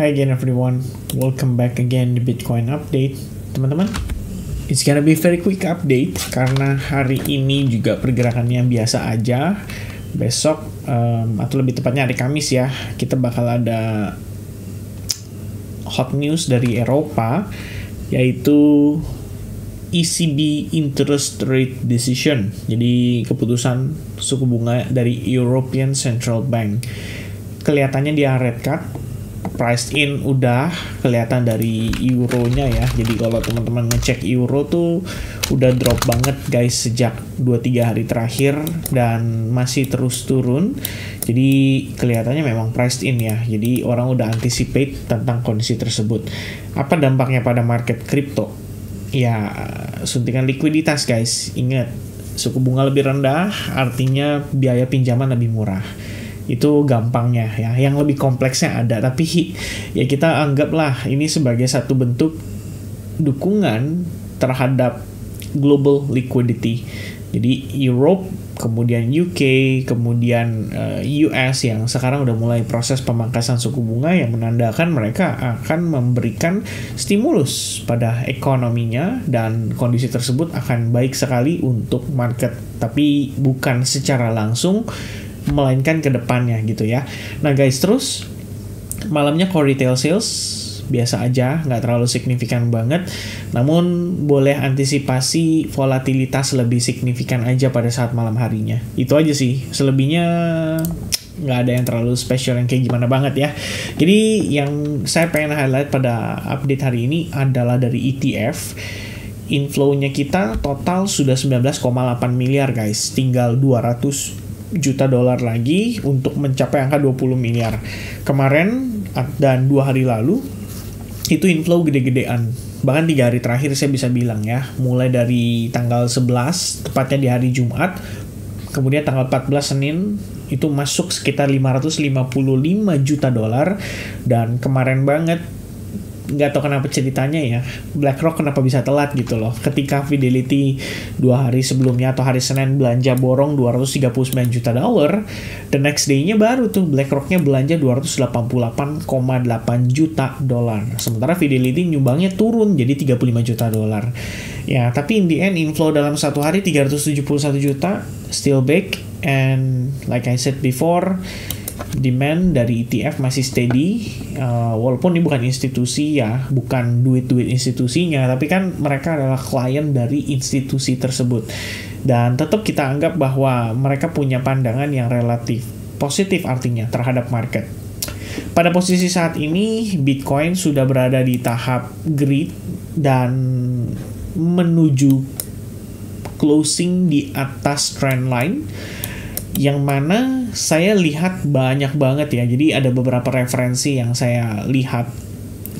Hi again everyone, welcome back again di Bitcoin Update Teman-teman, it's gonna be very quick update Karena hari ini juga pergerakannya biasa aja Besok, um, atau lebih tepatnya hari Kamis ya Kita bakal ada hot news dari Eropa Yaitu ECB interest rate decision. Jadi keputusan suku bunga dari European Central Bank. Kelihatannya dia red card, priced in udah kelihatan dari euronya ya. Jadi kalau teman-teman ngecek euro tuh udah drop banget guys sejak 2-3 hari terakhir dan masih terus turun. Jadi kelihatannya memang priced in ya. Jadi orang udah anticipate tentang kondisi tersebut. Apa dampaknya pada market crypto? ya suntikan likuiditas guys ingat suku bunga lebih rendah artinya biaya pinjaman lebih murah itu gampangnya ya. Yang lebih kompleksnya ada. Tapi ya kita anggaplah ini sebagai satu bentuk dukungan terhadap global liquidity. Jadi Europe kemudian UK, kemudian uh, eh, US yang sekarang udah mulai proses pemangkasan suku bunga yang menandakan mereka akan memberikan stimulus pada ekonominya dan kondisi tersebut akan baik sekali untuk market. Tapi bukan secara langsung melainkan ke depannya gitu ya. Nah guys terus malamnya core retail sales biasa aja, nggak terlalu signifikan banget. Namun boleh antisipasi volatilitas lebih signifikan aja pada saat malam harinya. Itu aja sih. Selebihnya nggak ada yang terlalu spesial yang kayak gimana banget ya. Jadi yang saya pengen highlight pada update hari ini adalah dari ETF. Inflow-nya kita total sudah 19,8 miliar guys. Tinggal 200 juta dolar lagi untuk mencapai angka 20 miliar. Kemarin dan dua hari lalu itu inflow gede-gedean bahkan tiga hari terakhir saya bisa bilang ya mulai dari tanggal 11 tepatnya di hari Jumat kemudian tanggal 14 Senin itu masuk sekitar 555 juta dolar dan kemarin banget nggak tahu kenapa ceritanya ya BlackRock kenapa bisa telat gitu loh. Ketika Fidelity dua hari sebelumnya atau hari Senin belanja borong 239 juta dolar the next day-nya baru tuh BlackRock-nya belanja 288,8 juta dolar sementara Fidelity nyumbangnya turun jadi 35 juta dolar ya tapi in the end inflow dalam satu hari 371 juta still big and like I said before demand dari ETF masih steady uh, walaupun ini bukan institusi ya bukan duit-duit institusinya tapi kan mereka adalah klien dari institusi tersebut. Dan tetap kita anggap bahwa mereka punya pandangan yang relatif positif artinya terhadap market. Pada posisi saat ini Bitcoin sudah berada di tahap grid dan menuju closing di atas trend line yang mana saya lihat banyak banget ya. Jadi ada beberapa referensi yang saya lihat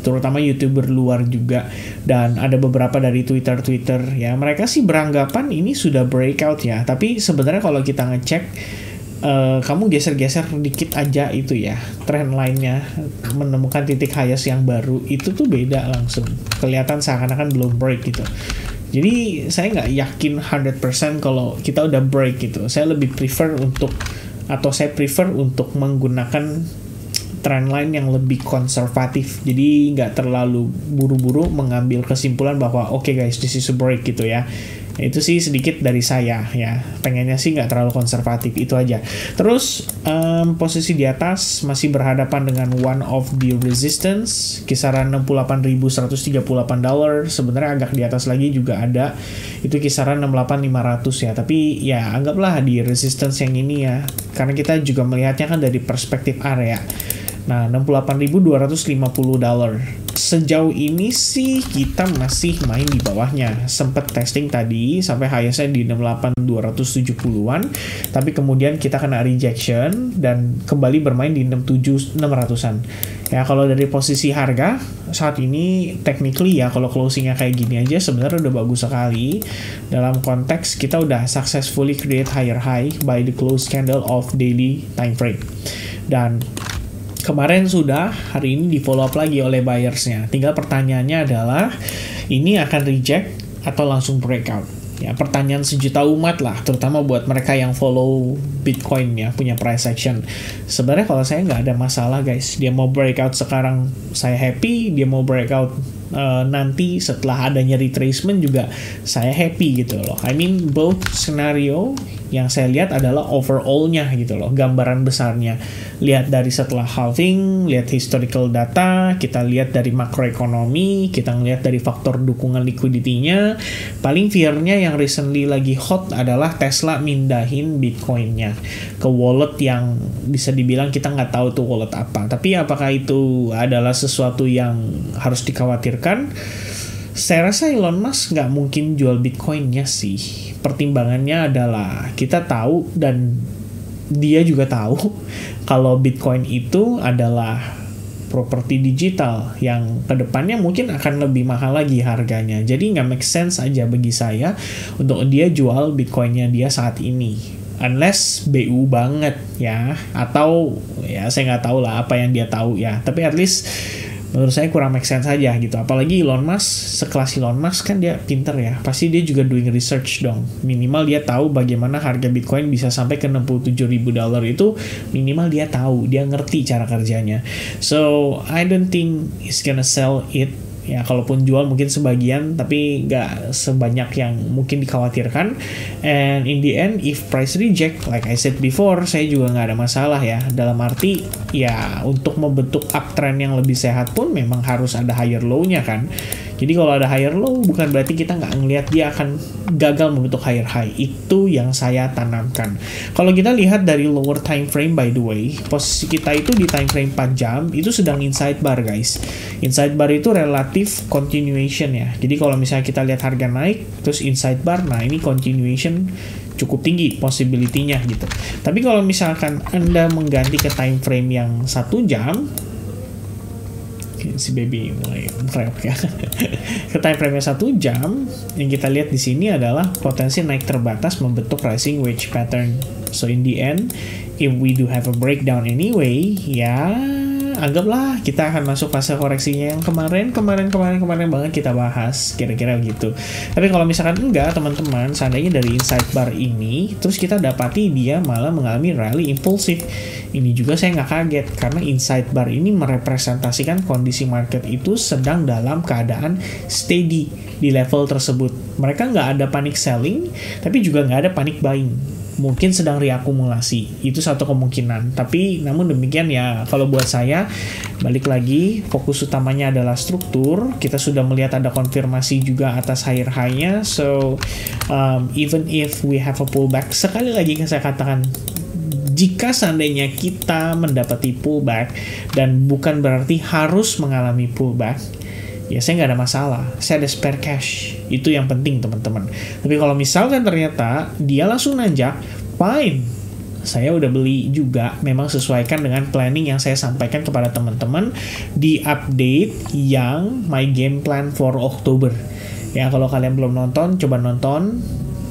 terutama youtuber luar juga. Dan ada beberapa dari Twitter Twitter ya mereka sih beranggapan ini sudah breakout ya. Tapi sebenarnya kalau kita ngecek uh, kamu geser-geser dikit aja itu ya trend lainnya menemukan titik highest yang baru itu tuh beda langsung. Kelihatan seakan-akan belum break gitu. Jadi saya nggak yakin 100% kalau kita udah break gitu. Saya lebih prefer untuk atau saya prefer untuk menggunakan trendline yang lebih konservatif. Jadi nggak terlalu buru-buru mengambil kesimpulan bahwa oke okay guys, this is a break gitu ya. Itu sih sedikit dari saya ya. Pengennya sih nggak terlalu konservatif itu aja. Terus um, posisi di atas masih berhadapan dengan one of the resistance kisaran 68.138 dolar sebenarnya agak di atas lagi juga ada itu kisaran 68.500 ya. Tapi ya anggaplah di resistance yang ini ya. Karena kita juga melihatnya kan dari perspektif area Nah, 68.250 dolar. Sejauh ini sih kita masih main di bawahnya. Sempet testing tadi sampai highestnya di 68.270-an, tapi kemudian kita kena rejection dan kembali bermain di 67 600-an. Ya, kalau dari posisi harga saat ini technically ya kalau closingnya kayak gini aja sebenarnya udah bagus sekali. Dalam konteks kita udah successfully create higher high by the close candle of daily time frame. Dan kemarin sudah, hari ini di follow up lagi oleh buyersnya. Tinggal pertanyaannya adalah, ini akan reject atau langsung breakout? ya pertanyaan sejuta umat lah terutama buat mereka yang follow Bitcoin ya punya price action sebenarnya kalau saya nggak ada masalah guys dia mau breakout sekarang saya happy dia mau breakout uh, nanti setelah adanya retracement juga saya happy gitu loh. I mean both scenario yang saya lihat adalah overallnya gitu loh gambaran besarnya. Lihat dari setelah halving lihat historical data kita lihat dari makroekonomi kita ngelihat dari faktor dukungan liquidity-nya. Paling fear-nya yang recently lagi hot adalah Tesla mindahin Bitcoin-nya ke wallet yang bisa dibilang kita nggak tahu tuh wallet apa. Tapi apakah itu adalah sesuatu yang harus dikhawatirkan saya rasa Elon Musk nggak mungkin jual Bitcoinnya sih pertimbangannya adalah kita tahu dan dia juga tahu kalau Bitcoin itu adalah properti digital yang ke depannya mungkin akan lebih mahal lagi harganya. Jadi nggak make sense aja bagi saya untuk dia jual Bitcoinnya dia saat ini. Unless BU banget ya, atau ya saya nggak tahu lah apa yang dia tahu ya. Tapi at least menurut saya kurang make sense aja gitu. Apalagi Elon Musk sekelas Elon Musk kan dia pinter ya. Pasti dia juga doing research dong. Minimal dia tahu bagaimana harga Bitcoin bisa sampai ke 67 ribu dolar itu minimal dia tahu dia ngerti cara kerjanya. So I don't think he's gonna sell it ya kalaupun jual mungkin sebagian tapi nggak sebanyak yang mungkin dikhawatirkan. And in the end if price reject like I said before saya juga nggak ada masalah ya. Dalam arti ya untuk membentuk uptrend yang lebih sehat pun memang harus ada higher low-nya kan jadi kalau ada higher low bukan berarti kita nggak ngelihat dia akan gagal membentuk higher high. Itu yang saya tanamkan. Kalau kita lihat dari lower time frame by the way, posisi kita itu di time frame 4 jam itu sedang inside bar guys. Inside bar itu relatif continuation ya. Jadi kalau misalnya kita lihat harga naik terus inside bar, nah ini continuation cukup tinggi possibility-nya gitu. Tapi kalau misalkan Anda mengganti ke time frame yang satu jam, si baby mulai reok ya. Ke time frame satu jam, yang kita lihat di sini adalah potensi naik terbatas membentuk rising wedge pattern. So in the end, if we do have a breakdown anyway, ya anggaplah kita akan masuk fase koreksinya yang kemarin kemarin kemarin kemarin banget kita bahas kira-kira gitu. Tapi kalau misalkan enggak teman-teman seandainya dari inside bar ini terus kita dapati dia malah mengalami rally impulsif. Ini juga saya nggak kaget karena inside bar ini merepresentasikan kondisi market itu sedang dalam keadaan steady di level tersebut. Mereka nggak ada panic selling tapi juga nggak ada panic buying mungkin sedang reakumulasi. Itu satu kemungkinan. Tapi namun demikian ya kalau buat saya balik lagi fokus utamanya adalah struktur. Kita sudah melihat ada konfirmasi juga atas higher high-nya. So um, even if we have a pullback sekali lagi saya katakan jika seandainya kita mendapati pullback dan bukan berarti harus mengalami pullback ya saya nggak ada masalah. Saya ada spare cash. Itu yang penting teman-teman. Tapi kalau misalkan ternyata dia langsung nanjak fine. Saya udah beli juga. Memang sesuaikan dengan planning yang saya sampaikan kepada teman-teman di update yang my game plan for Oktober ya kalau kalian belum nonton coba nonton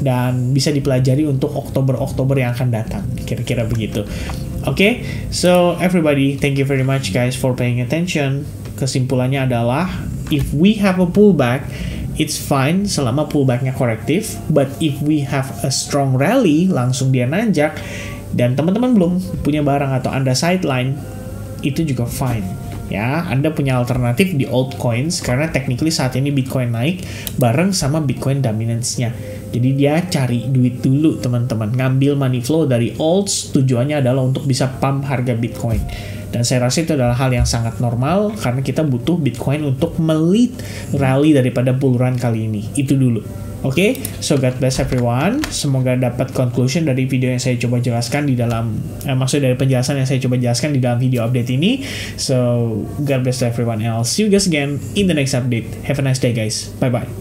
dan bisa dipelajari untuk Oktober-Oktober yang akan datang. Kira-kira begitu. Oke? Okay? so everybody thank you very much guys for paying attention. Kesimpulannya adalah if we have a pullback it's fine selama pullbacknya korektif but if we have a strong rally langsung dia nanjak dan teman-teman belum punya barang atau anda sideline itu juga fine ya. Anda punya alternatif di altcoins karena technically saat ini bitcoin naik bareng sama bitcoin dominance-nya. Jadi dia cari duit dulu teman-teman. Ngambil money flow dari alts tujuannya adalah untuk bisa pump harga bitcoin dan saya rasa itu adalah hal yang sangat normal karena kita butuh Bitcoin untuk melit rally daripada bull run kali ini. Itu dulu. Oke, okay? so God bless everyone. Semoga dapat conclusion dari video yang saya coba jelaskan di dalam, eh, maksud dari penjelasan yang saya coba jelaskan di dalam video update ini. So, God bless everyone else. See you guys again in the next update. Have a nice day guys. Bye-bye.